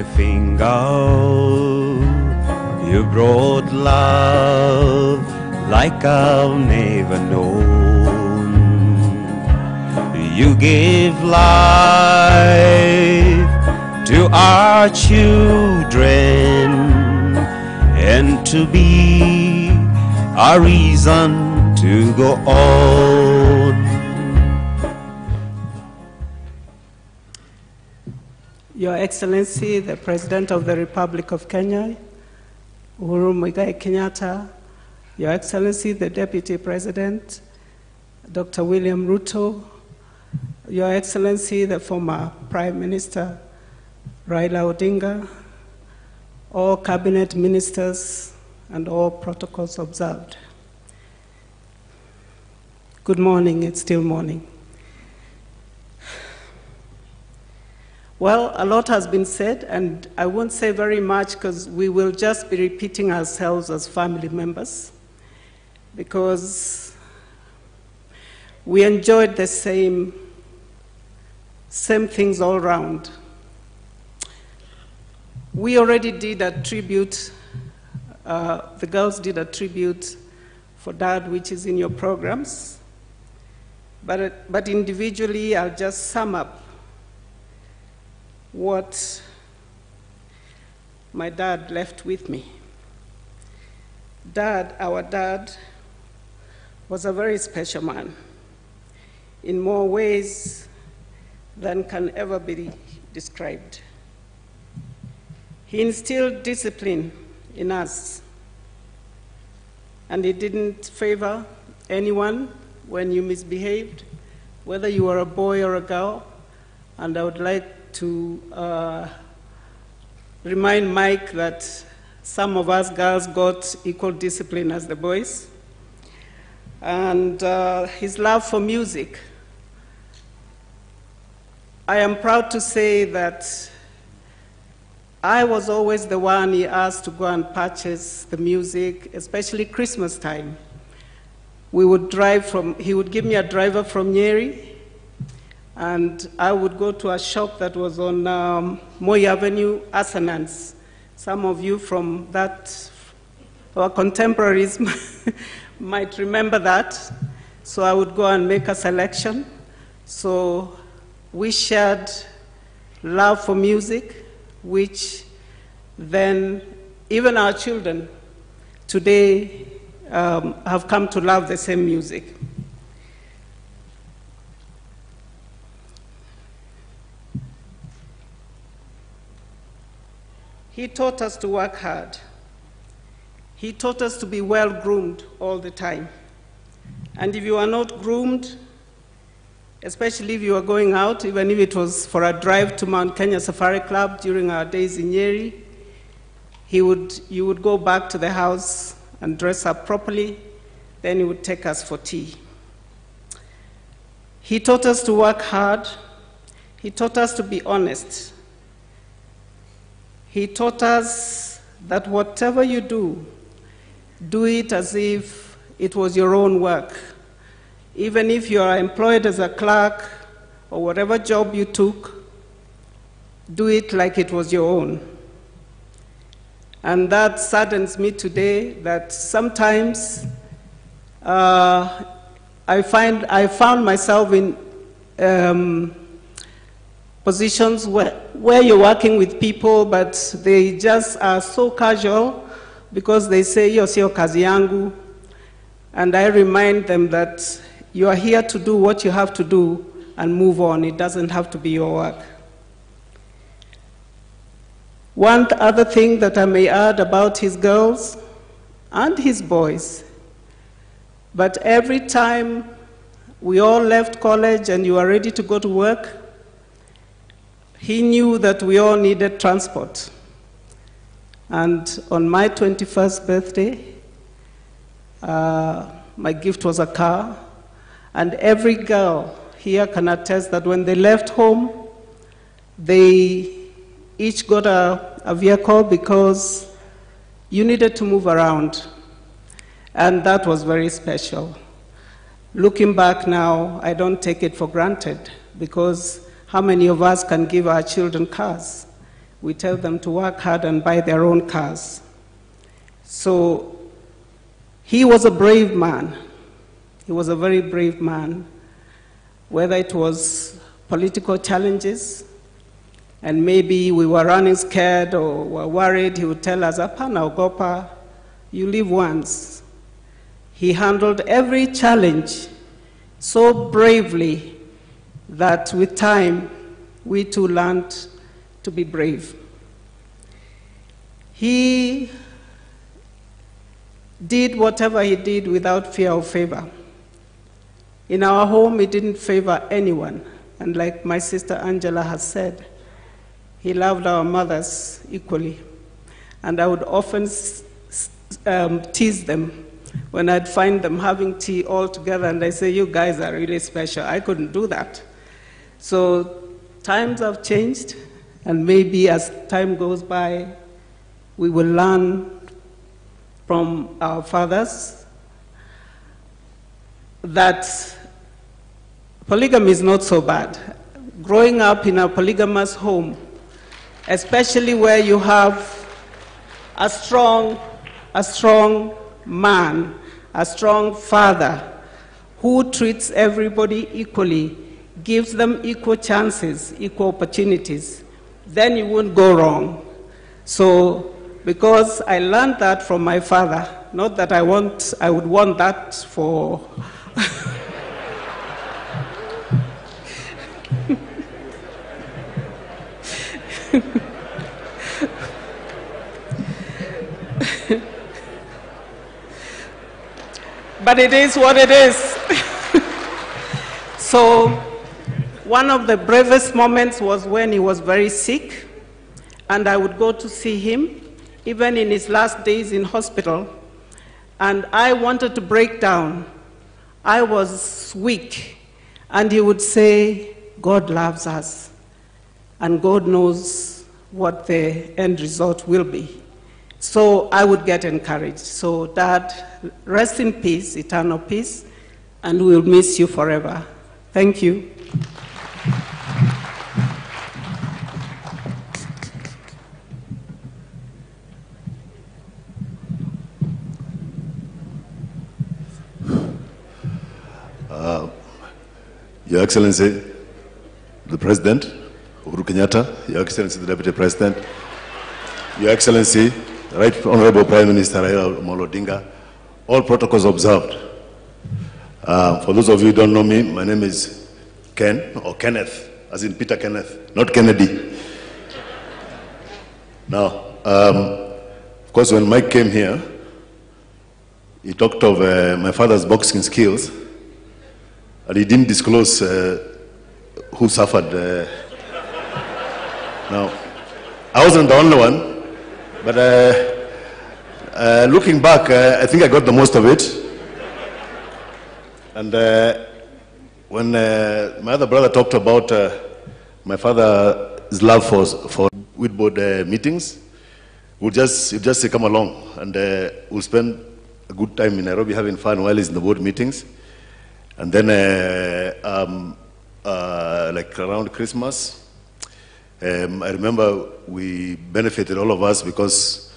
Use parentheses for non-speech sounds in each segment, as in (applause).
my finger. You brought love like I've never known. You gave life to our children and to be our reason to go on. Your Excellency, the President of the Republic of Kenya, Uhuru Muigai Kenyatta, Your Excellency, the Deputy President, Dr. William Ruto, Your Excellency, the former Prime Minister, Raila Odinga, all cabinet ministers, and all protocols observed. Good morning, it's still morning. Well, a lot has been said, and I won't say very much because we will just be repeating ourselves as family members because we enjoyed the same, same things all around. We already did a tribute, uh, the girls did a tribute for dad, which is in your programs. But, but individually, I'll just sum up what my dad left with me. Dad, our dad, was a very special man in more ways than can ever be described. He instilled discipline in us, and he didn't favor anyone when you misbehaved, whether you were a boy or a girl. And I would like to uh, remind Mike that some of us girls got equal discipline as the boys. And uh, his love for music. I am proud to say that I was always the one he asked to go and purchase the music, especially Christmas time. We would drive from, he would give me a driver from Nyeri, and I would go to a shop that was on um, Moi Avenue, Assanands. Some of you from that, our contemporaries, (laughs) might remember that. So I would go and make a selection. So we shared love for music, which then even our children today um, have come to love the same music. He taught us to work hard. He taught us to be well groomed all the time. And if you are not groomed, especially if you are going out, even if it was for a drive to Mount Kenya Safari Club during our days in Nyeri, he would, you would go back to the house and dress up properly, then he would take us for tea. He taught us to work hard. He taught us to be honest. He taught us that whatever you do, do it as if it was your own work. Even if you are employed as a clerk or whatever job you took, do it like it was your own. And that saddens me today that sometimes uh, I, find, I found myself in um, positions where, where you're working with people, but they just are so casual because they say, yo sio kazi yangu. And I remind them that you are here to do what you have to do and move on. It doesn't have to be your work. One other thing that I may add about his girls and his boys, but every time we all left college and you are ready to go to work, he knew that we all needed transport. And on my 21st birthday, uh, my gift was a car. And every girl here can attest that when they left home, they each got a, a vehicle because you needed to move around. And that was very special. Looking back now, I don't take it for granted because how many of us can give our children cars? we tell them to work hard and buy their own cars. So he was a brave man. He was a very brave man, whether it was political challenges, and maybe we were running scared or were worried, he would tell us, Apana Ogopa, you live once. He handled every challenge so bravely that with time, we too learned to be brave. He did whatever he did without fear of favor. In our home, he didn't favor anyone. And like my sister Angela has said, he loved our mothers equally. And I would often um, tease them when I'd find them having tea all together and they say, You guys are really special. I couldn't do that. So times have changed, and maybe as time goes by, we will learn from our fathers that polygamy is not so bad. Growing up in a polygamous home, especially where you have a strong, a strong man, a strong father who treats everybody equally, gives them equal chances, equal opportunities, then you won't go wrong. So, because I learned that from my father, not that I want, I would want that for. (laughs) but it is what it is. (laughs) so, one of the bravest moments was when he was very sick, and I would go to see him, even in his last days in hospital, and I wanted to break down. I was weak, and he would say, God loves us, and God knows what the end result will be. So I would get encouraged. So, Dad, rest in peace, eternal peace, and we'll miss you forever. Thank you. Excellency, the President, Uhuru Kenyatta, Your Excellency, the Deputy President, Your Excellency, Right Honorable Prime Minister Raila Odinga, all protocols observed. Uh, for those of you who don't know me, my name is Ken, or Kenneth, as in Peter Kenneth, not Kennedy. Now, um, of course, when Mike came here, he talked of uh, my father's boxing skills, and he didn't disclose uh, who suffered. Uh, now, I wasn't the only one, but uh, uh, looking back, uh, I think I got the most of it. And uh, when my other brother talked about my father's love for, for Whitboard meetings, we'll just, we'll just say, come along, and we'll spend a good time in Nairobi having fun while he's in the board meetings. And then, uh, um, uh, like around Christmas, um, I remember we benefited all of us because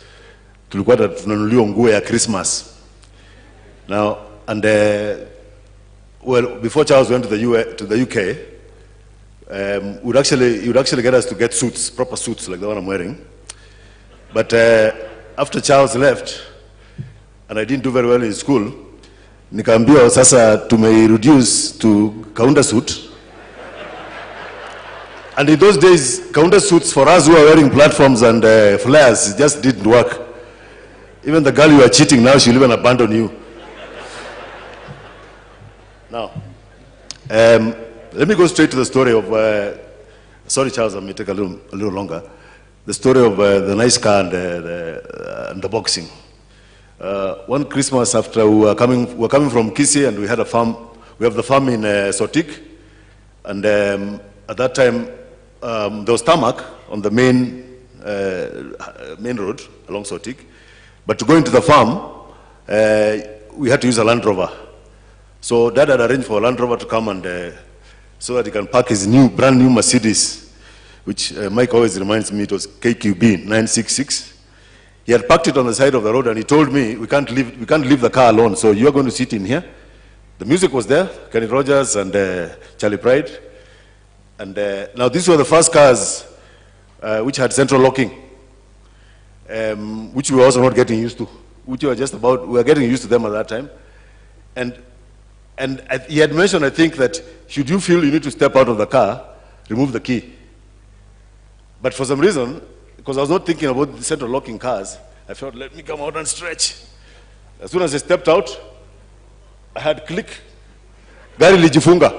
tulikuwa tunanunuliwa nguo ya Christmas. Now, and uh, well, before Charles went to the, U to the UK, um, would actually, he would actually get us to get suits, proper suits like the one I'm wearing. But uh, after Charles left, and I didn't do very well in school, nikaambiwa sasa tumereduce to counter suit. And in those days, counter suits for us who are wearing platforms and uh, flares just didn't work. Even the girl you are cheating now, she'll even abandon you. Now, um, let me go straight to the story of. Uh, sorry, Charles, I may take a little, a little longer. The story of uh, the nice car and, uh, the, and the boxing. Uh, one Christmas after we were coming, we were coming from Kisii and we had a farm. We have the farm in uh, Sotik, and um, at that time um, there was tarmac on the main uh, main road along Sotik, but to go into the farm, uh, we had to use a Land Rover. So Dad had arranged for a Land Rover to come and uh, so that he can park his new, brand new Mercedes which uh, Mike always reminds me it was KQB 966. He had parked it on the side of the road and he told me, we can't leave, we can't leave the car alone, so you're going to sit in here. The music was there, Kenny Rogers and uh, Charley Pride. And uh, now these were the first cars uh, which had central locking, um, which we were also not getting used to, which we were just about, we were getting used to them at that time. And, and he had mentioned, I think, that should you feel you need to step out of the car, remove the key. But for some reason, because I was not thinking about the central locking cars, I felt, let me come out and stretch. As soon as I stepped out, I had click. Gari lijifunga.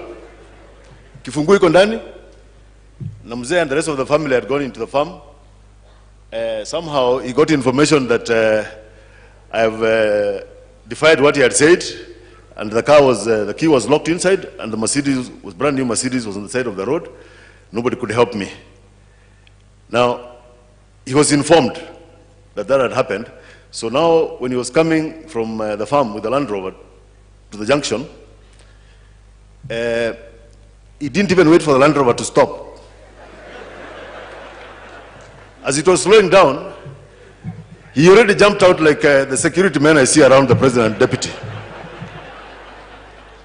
Kifungu iko ndani. Na and the rest of the family had gone into the farm. Uh, somehow he got information that uh, I have uh, defied what he had said, and the car was, uh, the key was locked inside, and the Mercedes was brand new Mercedes was on the side of the road. Nobody could help me. Now, he was informed that that had happened. So now, when he was coming from uh, the farm with the Land Rover to the junction, uh, he didn't even wait for the Land Rover to stop. As it was slowing down, he already jumped out like uh, the security men I see around the president and deputy.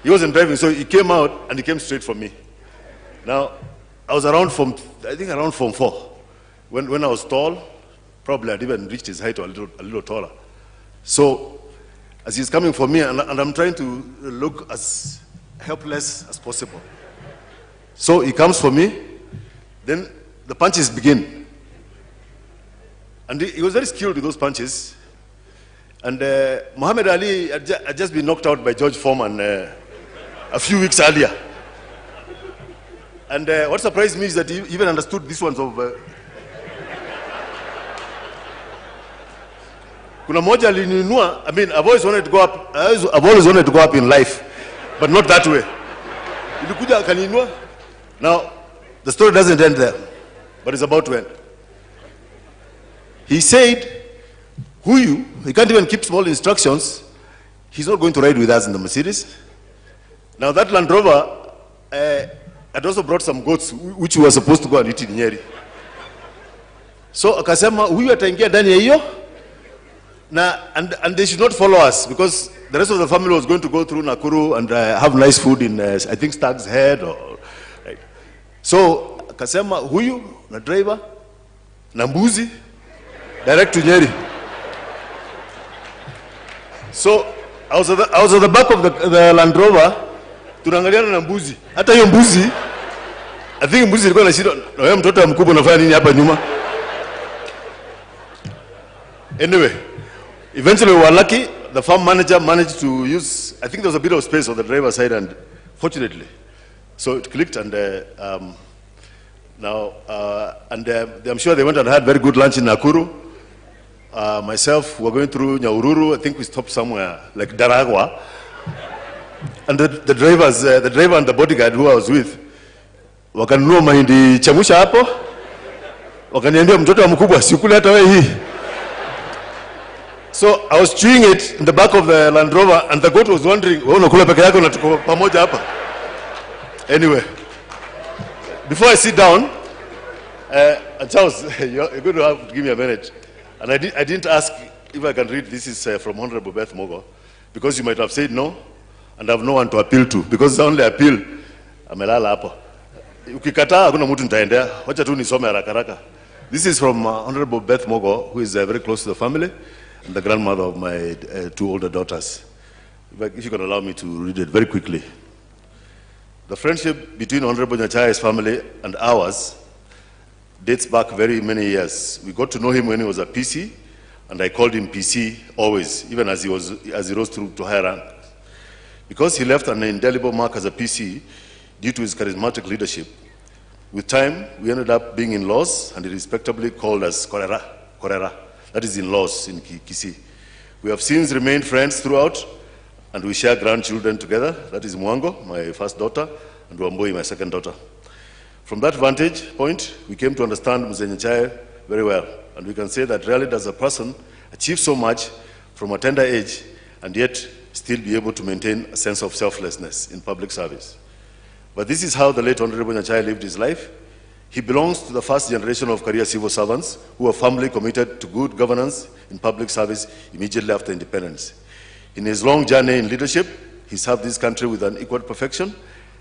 He wasn't driving, so he came out and he came straight for me. Now, I was around from, I think around from four. When, when I was tall, probably I'd even reached his height or a little, a little taller. So, as he's coming for me, and, and I'm trying to look as helpless as possible. So he comes for me, then the punches begin. And he, was very skilled with those punches. And uh, Muhammad Ali had, ju- had just been knocked out by George Foreman uh, a few weeks earlier. And uh, what surprised me is that he even understood these ones of. Kuna moja alininua, I mean, I've always wanted to go up, I've always wanted to go up in life, but not that way. Ilikuja akaninua. Now, the story doesn't end there, but it's about to end. He said, Huyu, he can't even keep small instructions. He's not going to ride with us in the Mercedes. Now, that Land Rover uh, had also brought some goats, which we were supposed to go and eat in Nyeri. So akasema huyu ataingia ndani ya hiyo na and, and they should not follow us because the rest of the family was going to go through Nakuru and uh, have nice food in uh, I think Stag's Head or right. So akasema huyu na driver na mbuzi direct to Nyeri. So I was at the, I was at the back of the, the Land Rover tunaangaliana na mbuzi. Hata hiyo mbuzi I think mbuzi ilikuwa na shida. Na wewe mtoto wa mkubwa unafanya nini hapa nyuma? Anyway, eventually we were lucky. The farm manager managed to use, I think there was a bit of space on the driver's side, and fortunately, so it clicked. And uh, um, now, uh, and uh, I'm sure they went and had very good lunch in Nakuru. Uh, myself, we were going through Nyaururu. I think we stopped somewhere like Daragwa. And the, the drivers, uh, the driver and the bodyguard who I was with, wakanunua mahindi chamusha hapo, wakaniambia mtoto wa mkubwa sikule hata wewe hii. So I was chewing it in the back of the Land Rover and the goat was wondering, wewe unakula peke yako na tuko pamoja hapa. Anyway, before I sit down, uh, Charles, (laughs) you're, going to have to give me a minute. And I, did, I didn't ask if I can read. This is uh, from Honorable Beth Mogo, because you might have said no, and I have no one to appeal to, because the only appeal, amelala hapo. Ukikataa hakuna mtu nitaendea. Wacha tu nisome haraka haraka. This is from uh, Honorable Beth Mogo, who is uh, very close to the family and the grandmother of my uh, two older daughters. If, you can allow me to read it very quickly. The friendship between Honorable Nyachae's family and ours dates back very many years. We got to know him when he was a PC, and I called him PC always, even as he, was, as he rose through to higher rank. Because he left an indelible mark as a PC due to his charismatic leadership, with time, we ended up being in laws, and he respectably called us Korera, Korera. That is in laws in Ki- Kisii. We have since remained friends throughout, and we share grandchildren together. That is Mwango, my first daughter, and Wambui, my second daughter. From that vantage point, we came to understand Mzee very well, and we can say that rarely does a person achieve so much from a tender age and yet still be able to maintain a sense of selflessness in public service. But this is how the late Honorable Nyachae lived his life. He belongs to the first generation of career civil servants who were firmly committed to good governance in public service immediately after independence. In his long journey in leadership, he served this country with an equal perfection,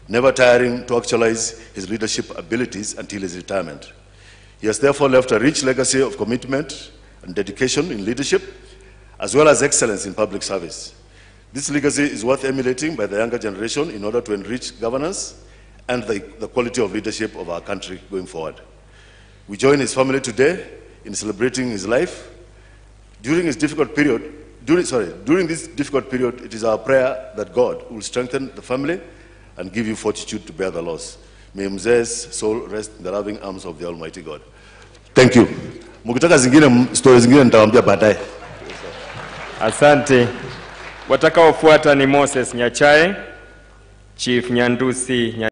never tiring to actualize his leadership abilities until his retirement. He has therefore left a rich legacy of commitment and dedication in leadership, as well as excellence in public service. This legacy is worth emulating by the younger generation in order to enrich governance and the, the quality of leadership of our country going forward. We join his family today in celebrating his life. During his difficult period, during, sorry, during this difficult period, it is our prayer that God will strengthen the family and give you fortitude to bear the loss. May mzee's soul rest in the loving arms of the Almighty God. Thank you. Mkitaka zingine, stories zingine nitawaambia baadaye. Asante. Watakaofuata ni Moses Nyachae, Chief Nyandusi Nya